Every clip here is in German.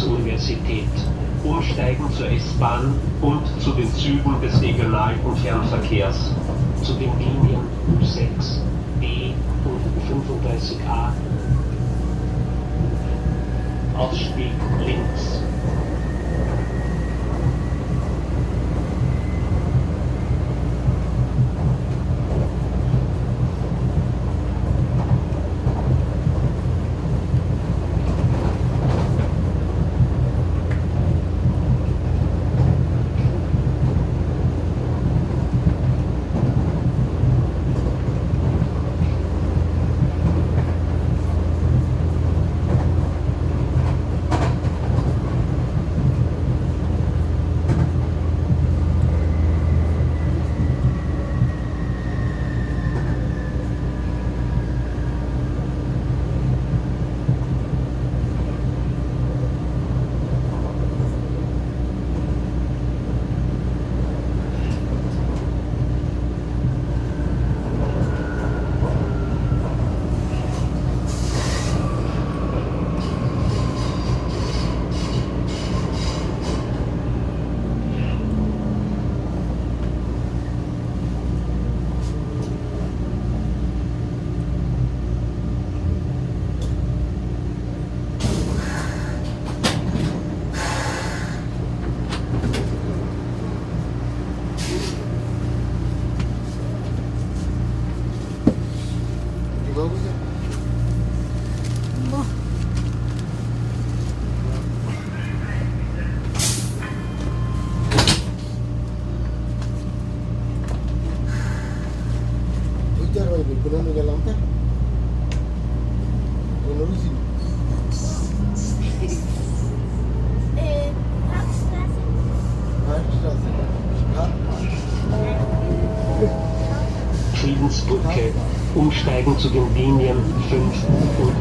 Wirtschaftsuniversität. Umsteigen zur S-Bahn und zu den Zügen des Regional- und Fernverkehrs. Zu den Linien U6, B und U35a. Ausstieg links. Umsteigen zu den Linien 5 und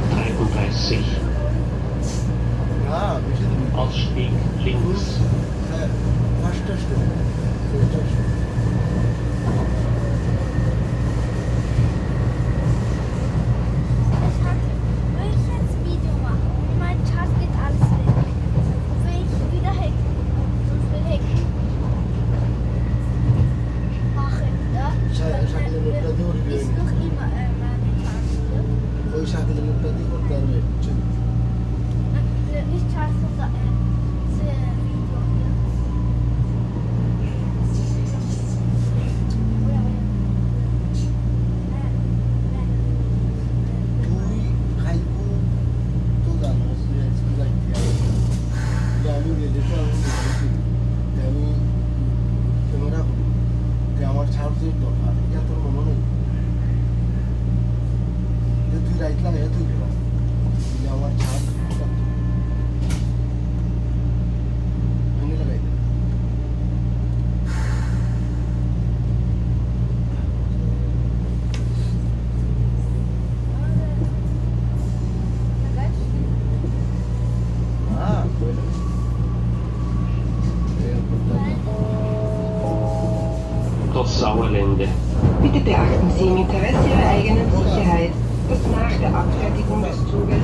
im Interesse Ihrer eigenen Sicherheit, dass nach der Abfertigung des Zuges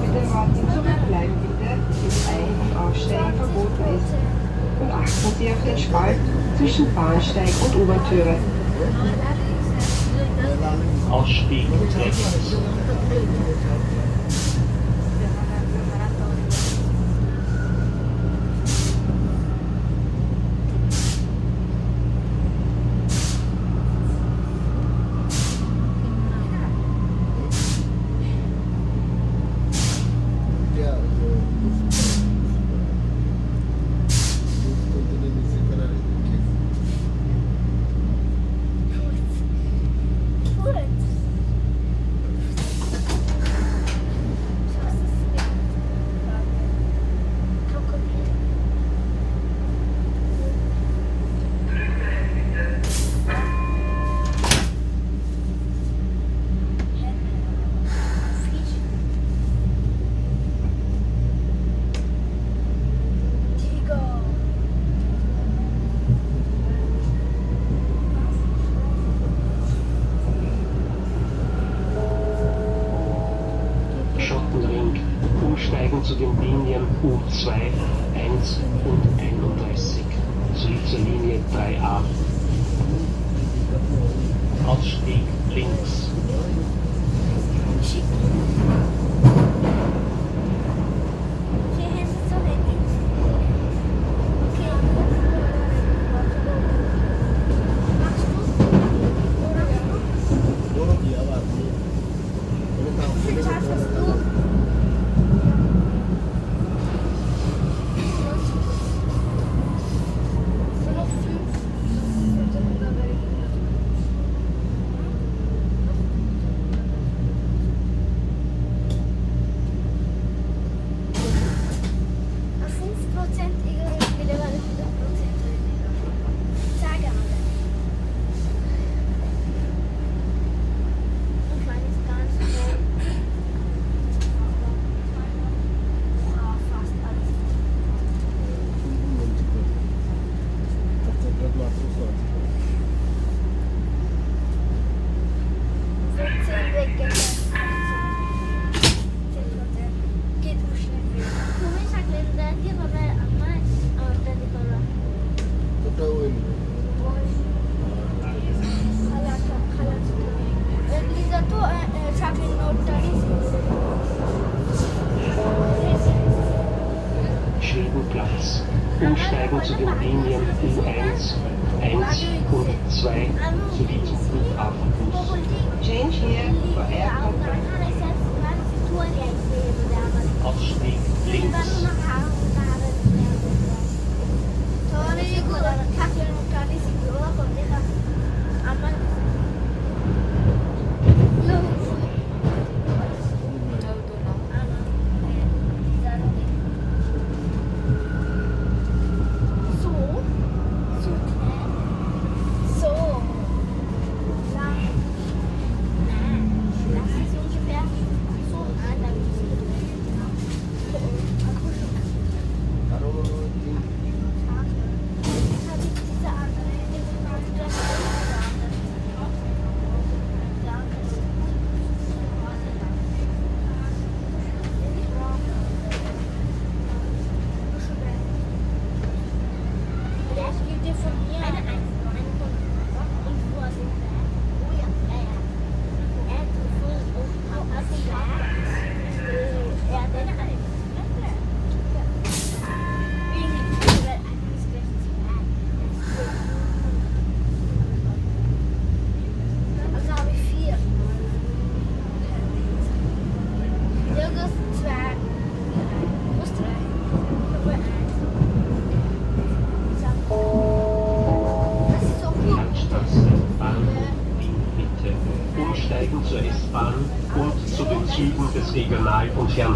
mit dem Warten zurückbleiben bitte, bis Ein- und Aussteigen verboten ist. Und achten Sie auf den Spalt zwischen Bahnsteig und U-Bahn-Türe. Ausstieg rechts.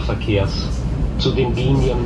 Fernverkehrs. Zu den Linien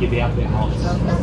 give out their hearts.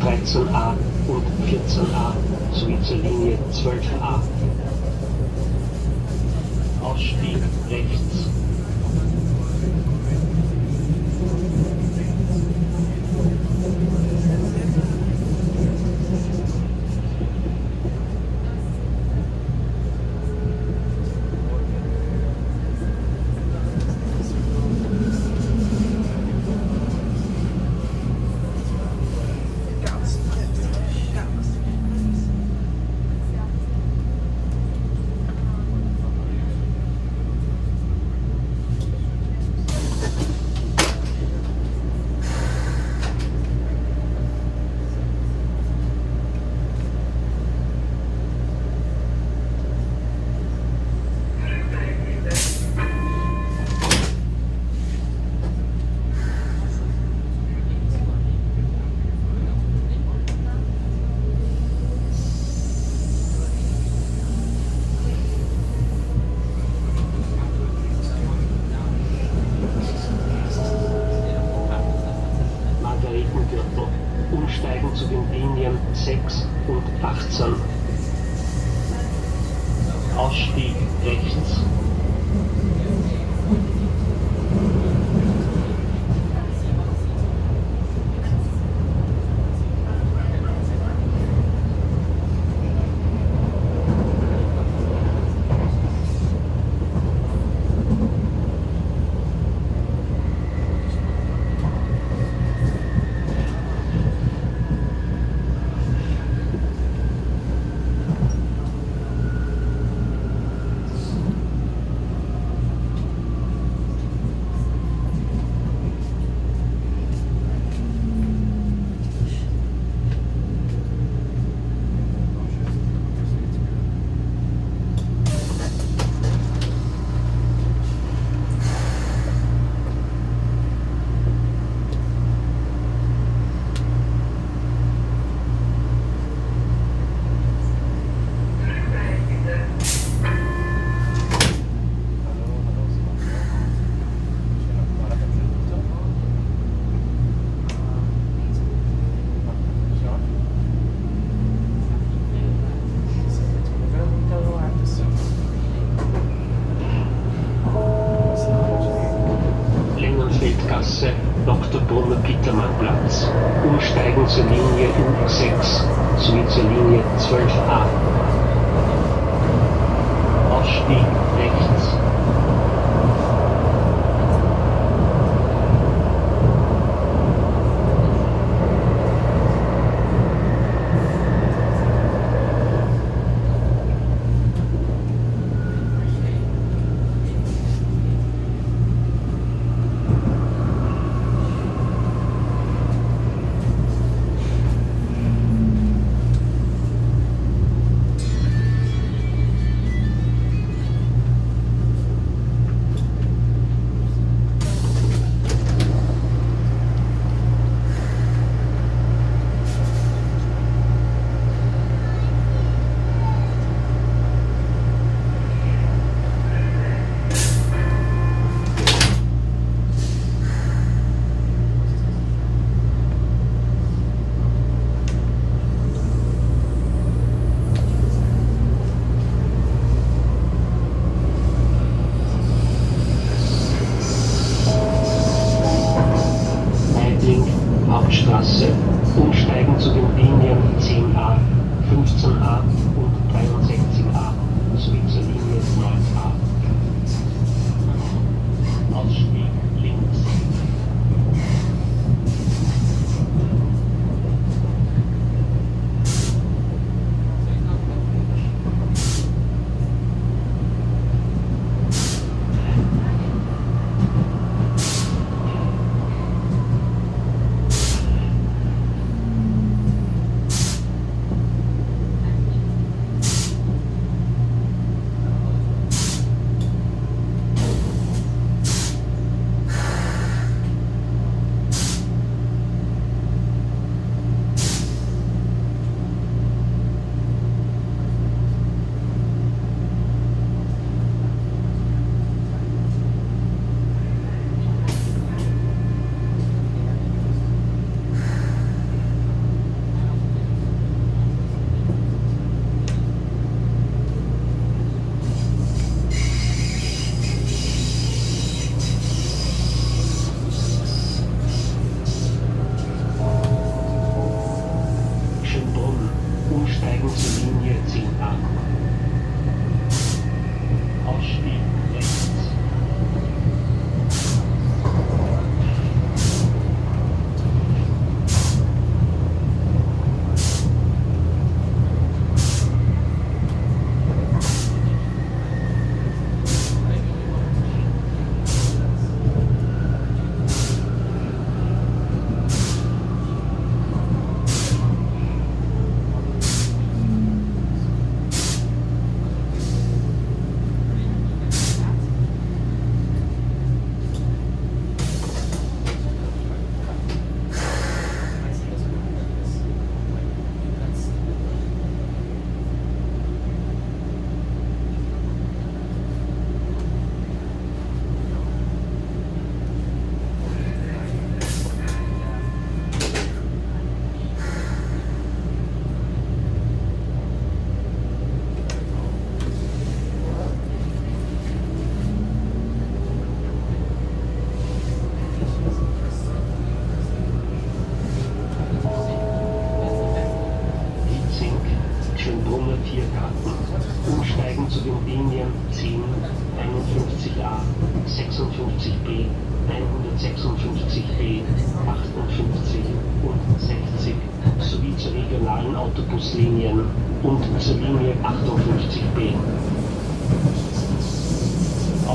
13a und 14a sowie zur Linie 12a. Ausstieg rechts.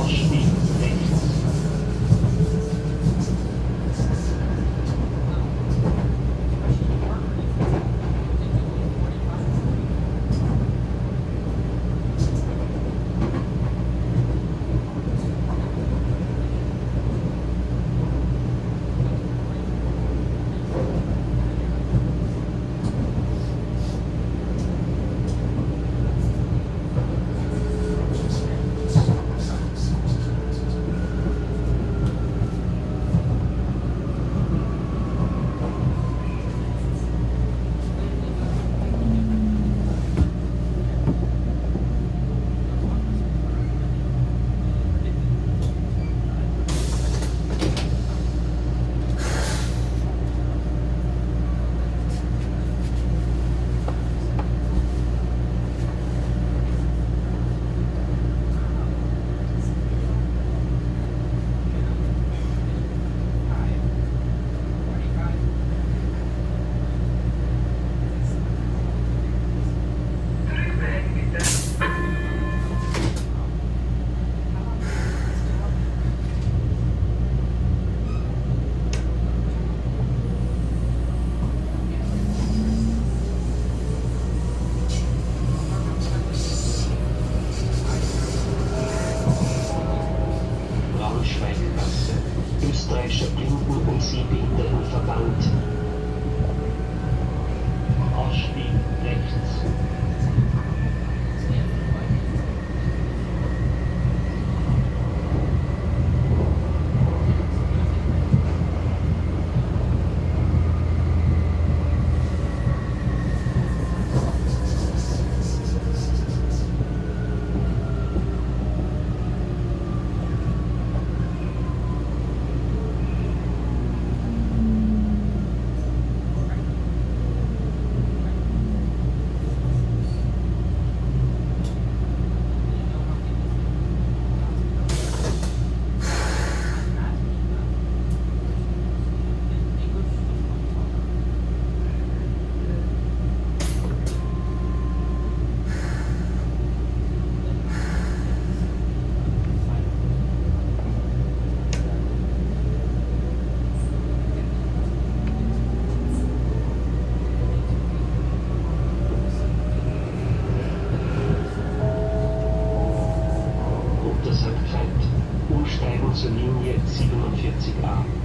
Ausstieg Linie 47a.